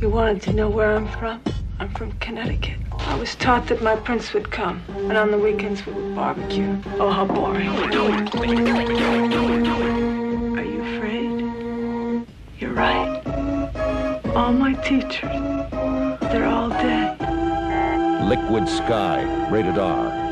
You wanted to know where I'm from? I'm from Connecticut. I was taught that my prince would come, and on the weekends we would barbecue. Oh, how boring. Are you afraid? You're right. All my teachers, they're all dead. Liquid Sky, rated R.